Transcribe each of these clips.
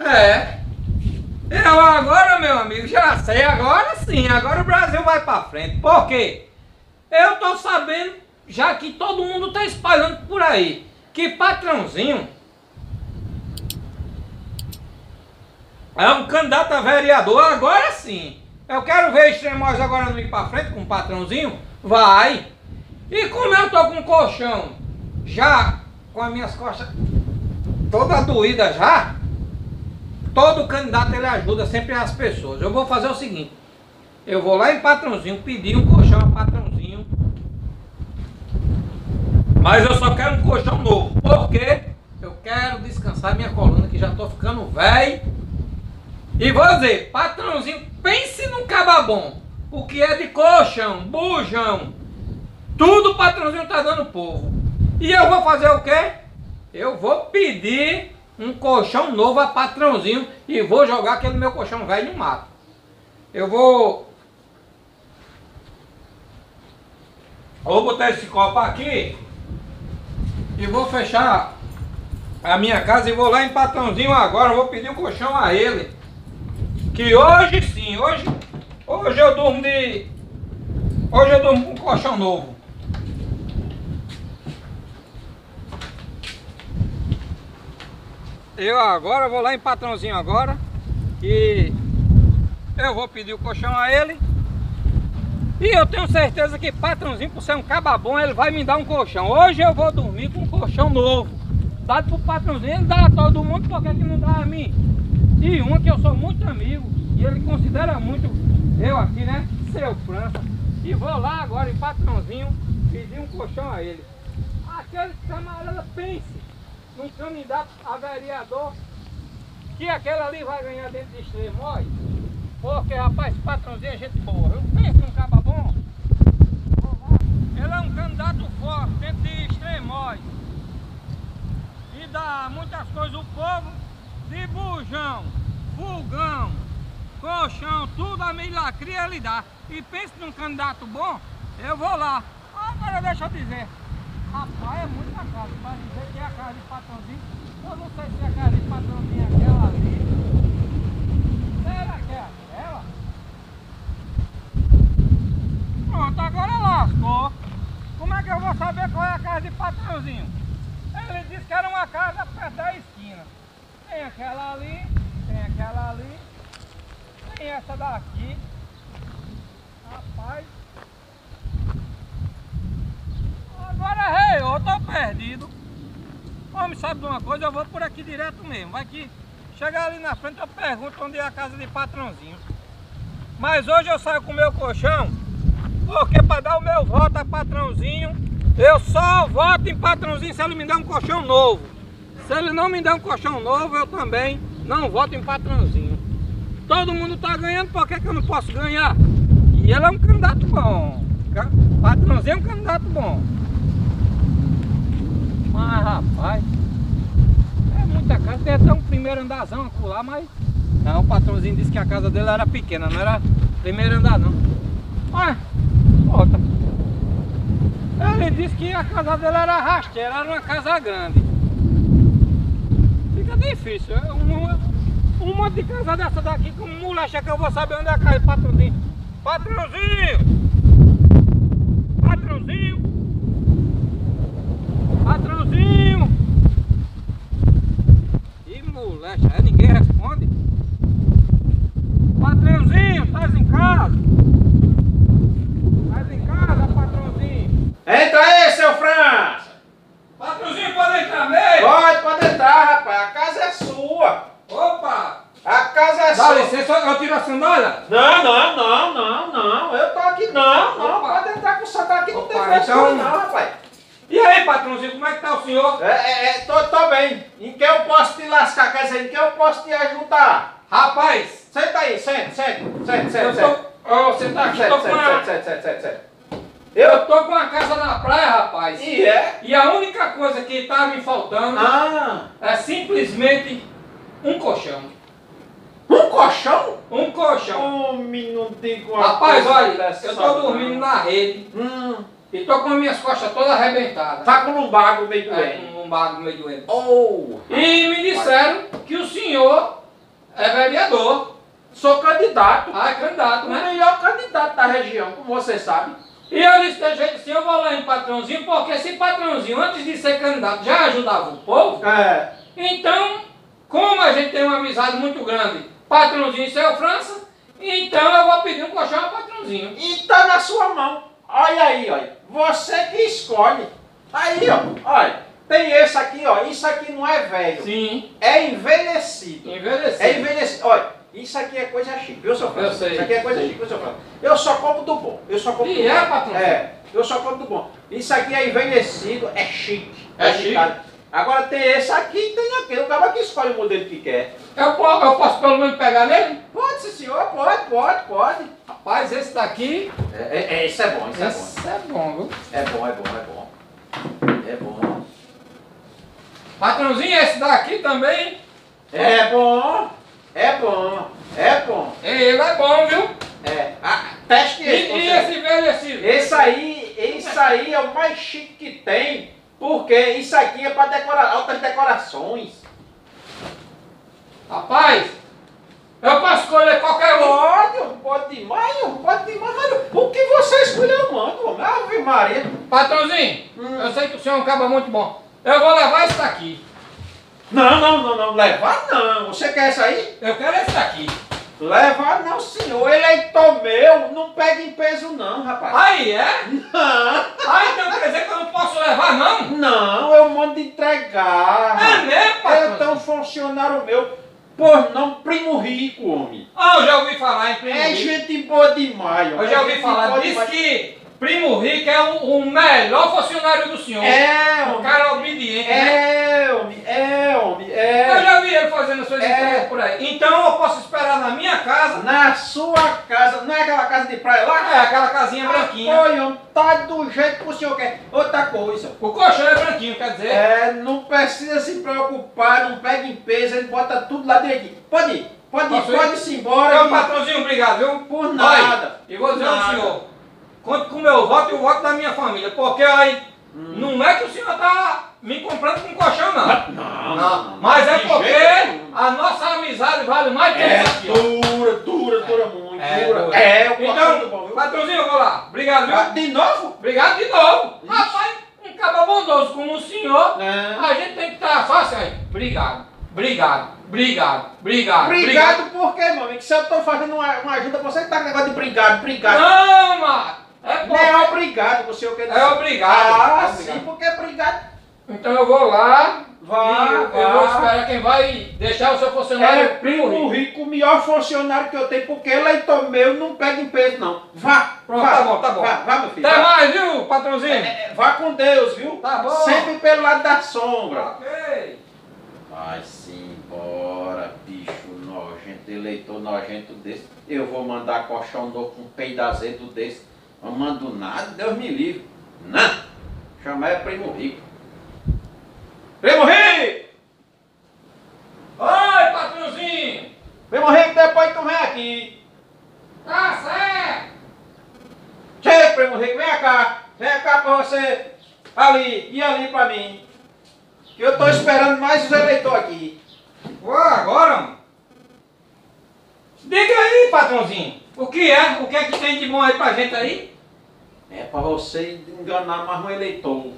É. Eu agora, meu amigo, já sei, agora sim, agora o Brasil vai pra frente. Por quê? Eu tô sabendo, já que todo mundo tá espalhando por aí, que patrãozinho é um candidato a vereador, agora sim. Eu quero ver extremos agora não ir pra frente com o patrãozinho? Vai. E como eu tô com colchão, já com as minhas costas toda doída já, todo candidato ele ajuda sempre as pessoas. Eu vou fazer o seguinte, eu vou lá em patrãozinho pedir um colchão a patrãozinho, mas eu só quero um colchão novo, porque eu quero descansar minha coluna que já tô ficando velho. E vou dizer, patrãozinho, pense num cababom. O que é de colchão, bujão, tudo o patrãozinho tá dando povo. E eu vou fazer o quê? Eu vou pedir um colchão novo a patrãozinho e vou jogar aquele meu colchão velho no mato. Eu vou... Vou botar esse copo aqui e vou fechar a minha casa e vou lá em patrãozinho agora, vou pedir um colchão a ele. Que hoje sim, hoje, hoje eu durmo de... Hoje eu durmo com um colchão novo. Eu agora vou lá em patrãozinho agora e eu vou pedir o colchão a ele. E eu tenho certeza que patrãozinho, por ser um cababom, ele vai me dar um colchão. Hoje eu vou dormir com um colchão novo. Dado pro patrãozinho, ele dá a todo mundo, por que não dá a mim? E uma que eu sou muito amigo, e ele considera muito eu aqui, né? Seu França. E vou lá agora em patrãozinho pedir um colchão a ele. Aquele camarada pense num candidato a vereador que aquele ali vai ganhar dentro de Extremóis. Porque, rapaz, patrãozinho é gente boa. Eu penso num caba bom. Ele é um candidato forte dentro de Extremóis. E dá muitas coisas o povo de bujão, fogão, colchão, tudo a milagria ele dá. E pense num candidato bom, eu vou lá. Agora deixa eu dizer. Rapaz, é muita casa. Para dizer que é a casa de patrãozinho. Eu não sei se é a casa de patrãozinho é aquela ali. Será que é aquela? Pronto, agora lascou. Como é que eu vou saber qual é a casa de patrãozinho? Ele disse que era uma casa perto da esquina. Tem aquela ali, tem aquela ali, tem essa daqui. Rapaz. Agora eu tô perdido. Homem, sabe de uma coisa? Eu vou por aqui direto mesmo. Vai que chegar ali na frente eu pergunto onde é a casa de patrãozinho. Mas hoje eu saio com o meu colchão, porque para dar o meu voto a patrãozinho, eu só voto em patrãozinho se ele me der um colchão novo. Se ele não me der um colchão novo, eu também não voto em patrãozinho. Todo mundo tá ganhando, por que, que eu não posso ganhar? E ele é um candidato bom. Patrãozinho é um candidato bom. Mas rapaz, é muita casa, tem até um primeiro andarzão lá, mas não, o patrãozinho disse que a casa dele era pequena, não era primeiro andar não. Olha. Ele disse que a casa dele era rasteira, era uma casa grande. Fica difícil, é um, um monte de casa dessa daqui com molecha que eu vou saber onde é a casa. Patrãozinho! Patrãozinho! Patrãozinho! Molecha, aí ninguém responde. Patrãozinho, estás em casa? Estás em casa, patrãozinho? Entra aí, seu França! Patrãozinho, pode entrar mesmo? Pode, pode entrar, rapaz. A casa é sua. Opa! A casa é Dá sua. licença, eu tiro a sandália? Não, não, não, não, não. Eu tô aqui. Não, não. Opa. Pode entrar com o sandália aqui. Não tem frescura, então- não, rapaz. E aí, patrãozinho, como é que tá o senhor? É, é, é, tô, tô bem. Em que eu posso te lascar? Quer dizer, em que eu posso te ajudar? Rapaz, Senta aí, senta, senta, senta, eu senta, tô... Ó, você tá aqui, senta, tô com senta, a... senta, senta, senta, senta. Eu Eu... tô com a casa na praia, rapaz. E é? E a única coisa que tá me faltando Ah, é simplesmente um colchão. um colchão? Um colchão. Homem, não uma Rapaz, olha, eu tô dormindo na rede Hum, e tô com as minhas costas todas arrebentadas. tá com lumbago meio É, doente. com um bago meio doente. Oh, E me disseram que o senhor candidato. Ah, é candidato, O né? melhor candidato da região, como você sabe. E eu disse de jeito assim, eu vou lá em patrãozinho, porque esse patrãozinho, antes de ser candidato, já ajudava o povo. É. Então, como a gente tem uma amizade muito grande, patrãozinho e seu França, então eu vou pedir um colchão ao patrãozinho. E tá na sua mão. Olha aí, olha. Você que escolhe. Aí, ó. Olha. Tem esse aqui, ó. Isso aqui não é velho. Sim, É envelhecido. envelhecido. É envelhecido. Olha, isso aqui é coisa chique, viu, seu sei. Isso aqui é coisa chique, viu, seu França? Eu só compro do bom. Eu só compro E do é, bom. patrão? É, eu só compro do bom. Isso aqui é envelhecido, é chique. É chique. delicado. Agora tem esse aqui e tem aquele. O cara que escolhe o modelo que quer. Eu, po- eu posso pelo menos pegar nele? Pode, sim, senhor, pode, pode, pode. Rapaz, esse daqui, É, é, é, isso é bom, isso é bom. esse é bom, viu? É bom, é bom, é bom. É bom. Patrãozinho, esse daqui também, É bom. É bom. É bom. ele é bom, viu? É. Ah, teste E, esse. e você. esse envelhecido? Esse aí, esse aí é o mais chique que tem, porque isso aqui é para decorar altas decorações. Rapaz, eu posso escolher qualquer um. Pode, pode demais, pode demais, o que você escolheu eu mando, homem. Ave Maria. Patrãozinho, Hum. eu sei que o senhor é um cabo muito bom. Eu vou levar esse daqui. Não, não, não, não, levar não. Você quer esse aí? Eu quero esse daqui. Levar não, senhor. Eleitor meu, não pega em peso não, rapaz. Aí é? Não, Ah, então quer dizer que eu não posso levar, não? não, eu mando entregar. É mesmo, Eu patrãozinho? tenho um funcionário meu, por não primo rico, homem. Ah, eu já ouvi falar em Primo É Rico. gente boa demais, ó. Eu já É ouvi gente falar, boa diz demais. que Primo Rico é o, o melhor funcionário do senhor. É, O homem. cara obediente, né? É, homem. É, homem. Eu É. já vi ele fazendo as suas É. entregas por aí. Então eu posso esperar na minha casa. Na sua casa, não é aquela casa de praia lá? É, aquela casinha branquinha. Oi, homem, tá do jeito que o senhor quer. Outra coisa. O colchão é branquinho, quer dizer. É, não precisa se preocupar, não pega em peso, ele bota tudo lá direitinho. Pode ir, pode ir, pode ir embora. Então, que- patrãozinho, obrigado, viu? Por nada. Olha, e vou dizer ao senhor, conte com o meu voto e o voto da minha família, porque aí Hum. não é que o senhor tá me comprando com colchão, não. Não, Não, mas é porque jeito a nossa amizade vale mais que É isso aqui, muito. É, dura. É, Então, bom, viu? patrãozinho, eu vou lá. Obrigado, viu? De novo? Obrigado de novo. Ixi. Rapaz, um cabo bondoso como o senhor, Não. a gente tem que estar assim aí. Obrigado, obrigado, obrigado, obrigado. Obrigado por quê, meu amigo? Se eu tô fazendo uma, uma ajuda você, tá com negócio de obrigado, obrigado. Não, mano. É é porque... obrigado, você o que É obrigado. Ah, É sim, obrigado. porque é obrigado. Então eu vou lá Vá, eu, vá. eu vou esperar quem vai deixar o seu funcionário É primo rico, o melhor funcionário que eu tenho, porque eleitor meu não pega em peso, não. Vá, Pronto, vá, tá bom, tá bom. Vá, vá, meu filho. Até vá. mais, viu, patrãozinho? É, é, vá com Deus, viu? Tá bom. Sempre pelo lado da sombra. Ok. Vai-se embora, bicho nojento, eleitor nojento desse. Eu vou mandar colchão novo com um peido azedo desse. Não mando nada, Deus me livre. Não! Chamar é primo rico. Primo rico! Oi, patrãozinho. Primo rico, depois tu vem aqui. Tá certo. Chega, primo rico, vem cá. Vem cá pra você. Ali, e ali pra mim. Que eu tô esperando mais os eleitores aqui. Ué, agora, mano? Diga aí, patrãozinho. O que é? O que é que tem de bom aí pra gente aí? É pra você enganar mais um eleitor.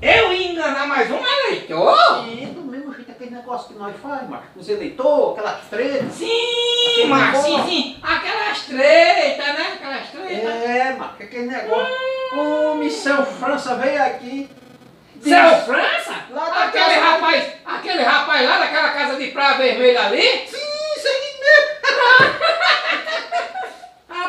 Eu ia enganar mais um eleitor? E do mesmo jeito aquele negócio que nós faz, macho. Os eleitores, aquelas tretas. Sim, mas sim, sim. Aquelas treitas, né? Aquelas treitas. É, macho, aquele negócio. Homem, seu França veio aqui. Seu França? Aquele casa- rapaz, aquele rapaz lá daquela casa de praia vermelha ali? Sim, isso aí mesmo.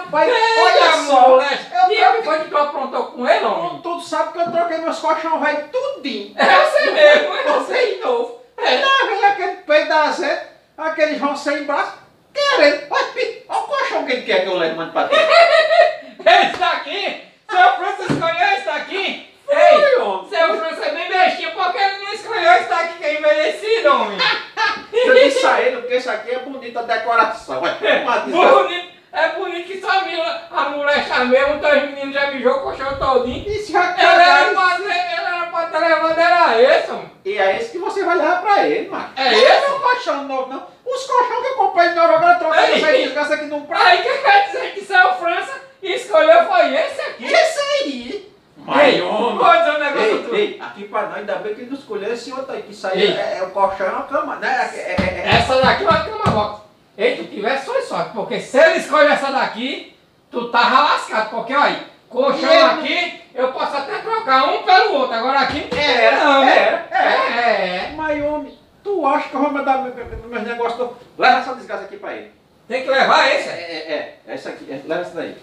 Rapaz, Olha olha só. Eu E ele foi que tu aprontou com ele, homem? Tudo sabe que eu troquei meus colchão velho tudinho. É você mesmo, é Você de novo. É. Lá vem aquele peito da azeite, aqueles vão sem braço, querendo. Olha, o colchão que ele quer que eu leve mando pra ti. Esse daqui, seu França escolheu esse daqui. Ei, homem. seu França é bem bestinho, por que ele não escolheu esse daqui que é envelhecido, homem? Eu disse a ele, porque isso aqui é bonita a decoração. É, bonito, é bonito que só mila, a mulher está mesmo, então os meninos já mijou o colchão todinho. Isso já Ele era pra, ele era pra ter levado, era esse, homem. E é esse que você vai levar pra ele, mano. É Não esse? Não é um colchão novo, não. Os colchão que eu comprei de novo agora trocando Ei, essa desgraça aqui num prato. Aí que quer dizer que saiu França e escolheu foi esse aqui. Esse aí! Mas, vou homem! dizer um negócio Ei, tudo. ei, aqui pra nós, ainda bem que ele não escolheu esse outro aí, que isso Ei. é, é o colchão, é uma cama, né? É, é, é, é. Essa daqui é uma cama box. Ei, tu tivesse foi sorte, porque se ele escolhe essa daqui, tu tava lascado, porque olha colchão aqui, eu posso até trocar um pelo outro, agora aqui não Era, não, né? era, era. É, Mas, homem, tu acha que eu vou mandar meu- meu- meus negócios? Leva essa desgraça aqui pra ele. tem que levar É, esse. é, é, essa aqui, é, leva essa daí.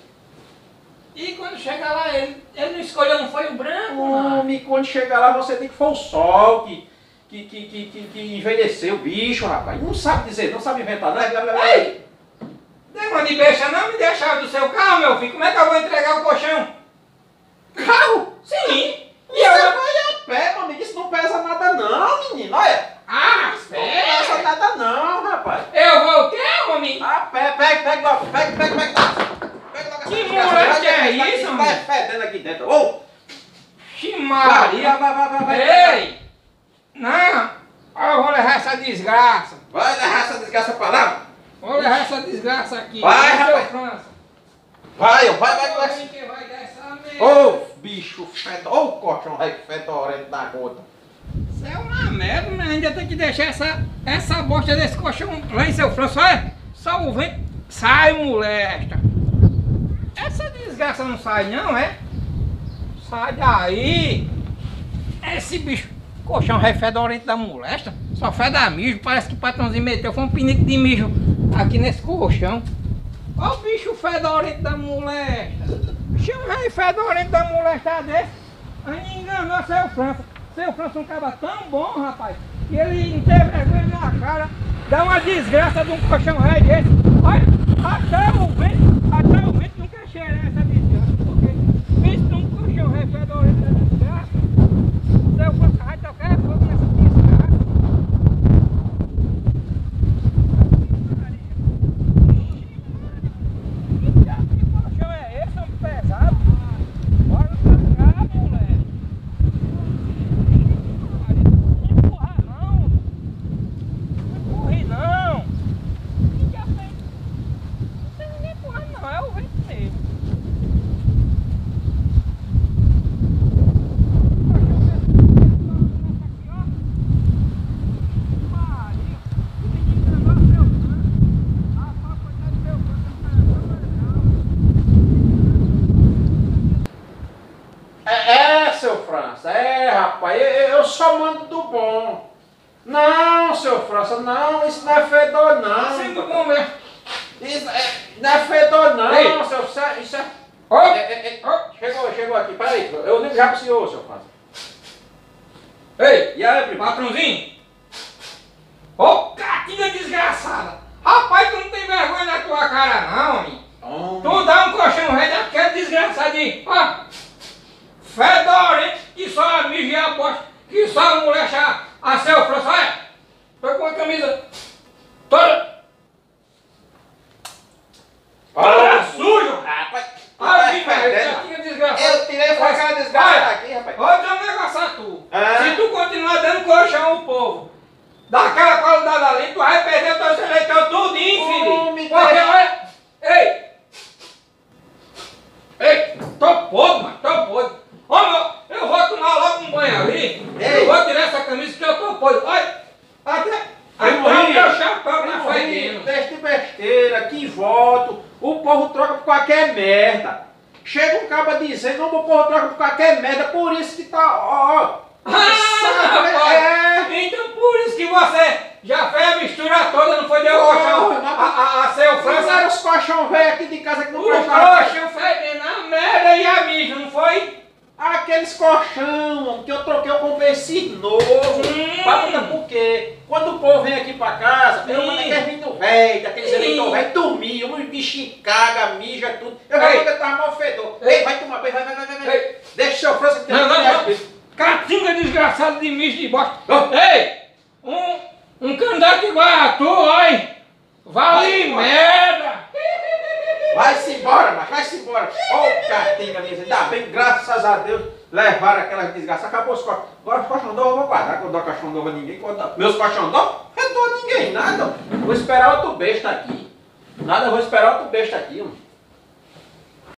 E quando chega lá, ele, ele não escolheu, não foi o branco, não. Homem, quando chegar lá, você tem que foi o sol que, que, que, que, que, envelheceu bicho, rapaz. Não sabe dizer, não sabe inventar, né? Ei! Tem uma de beixa não me deixa a chave do seu carro, meu filho. Como é que eu vou entregar o colchão? Carro! Sim! E eu vai a pé, meu amigo, isso não pesa nada não, menino, olha. Ah, Isso não pesa pera! nada não, rapaz. Eu vou o quê, homem? A pé, pega, pega, logo, pega, pega, pega. Pega logo essa Que desgraça, moleque vai, é vai, isso, Vai homem? fedendo aqui dentro. Ô, Ximaria! vai, vai, vai, vai, vai. Ei! Não! Eu vou levar essa desgraça. Vai levar essa desgraça pra lá. Vou levar essa desgraça aqui. Vai, Seu rapaz. França. Vai, vai, vai, vai. Ô, bicho fedorento. Ô, colchão rei fedorento da gota. Isso é uma merda, mas ainda tem que deixar essa, essa bosta desse colchão lá em seu França. Olha, só o vento sai, molesta. Essa desgraça não sai não, é? Sai daí. Esse bicho, colchão rei fedorento da molesta, só feda mijo. Parece que o patrãozinho meteu, foi um pinico de mijo aqui nesse colchão. Olha o bicho fedorento da molesta. Chama rei fedorento da molesta desse. Aí enganou seu França. Seu França é um cara tão bom, rapaz, que ele não teve vergonha na cara. Dá uma desgraça de um colchão rei desse. Olha, até o vento, até o vento não quer essa desgraça. Porque pensa num colchão rei fedorento dessa desgraça. Seu França vai tocar fogo nessa desgraça. Que diabo de colchão é esse, homem pesado? Bora pra cá, moleque. Não empurra não. Não empurre não. Que diabo é isso? Não tem ninguém empurrando não, é o vento mesmo. É, é, seu França, é, rapaz, eu, eu só mando do bom. Não, seu França, não, isso não é fedor, não. Sendo bom mesmo. Isso é, não é fedor, não, Ei. seu é- Isso é. Ó, é, é, é, chegou, chegou aqui, peraí, eu ligo já pro senhor, seu França. Ei, E aí, patrãozinho. Ô, catinha desgraçada. Rapaz, tu não tem vergonha na tua cara não, homem. Tu dá um colchão rei daquele desgraçadinho, ó. Fedorento, que só mija a bosta, que só a mulher a, a seu França, olha. Tô com a camisa toda, toda suja. Rapaz, Olha aqui, velho, fedendo. catinha desgraçada. Eu tirei foi aquela desgraça daqui, rapaz. Olha, um negócio tu. Ah. Se tu continuar dando colchão ao povo, daquela qualidade ali, tu vai perder teus eleitores tudinho, filho. Porque, deixa- olha, ei, ei, tô podre, mano, tô podre. Homem, eu, eu vou tomar logo um banho ali, Ei. eu vou tirar essa camisa que eu tô podre. Olha, até, até o morri. meu chapéu tá Não, fedendo. Deixa de besteira, que voto. O povo troca por qualquer merda. Chega um cara dizendo, não, o povo troca por qualquer merda, por isso que tá, ó. Ah, é. Então por isso que você já fez a mistura toda, não foi de colchão a, a, a seu França. Fizeram os colchão velho aqui de casa que não O prestaram. colchão fedendo a merda e a mijo, não foi? Aqueles colchão que eu troquei, eu comprei esse novo. Hum. Pra botar por quê? Quando o povo vem aqui pra casa, eu Sim. mando aqueles velho, daqueles Sim. eleitor velho, dormir, um bichinho caga, mija, tudo. Eu já Ei. vou botar mal fedor. Ei. Vai tomar banho, vai, vai, vai, vai. vai. Ei. Deixa o seu França que tem Não, não, não. Catinga desgraçado de mijo de bosta. Ei, um, um candidato igual a tu, olha. Vale Vai, vai. merda. Vai-se embora, mas vai-se embora. Ó o catinga ali, ainda bem, graças a Deus, levaram aquelas desgraças. Acabou os colchão. Agora os colchão novos eu vou guardar, quando eu dou colchão novo a ninguém. Quando eu dou- meus colchão novos, eu dou a ninguém, nada. Vou esperar outro besta aqui. Nada, vou esperar outro besta aqui, mano.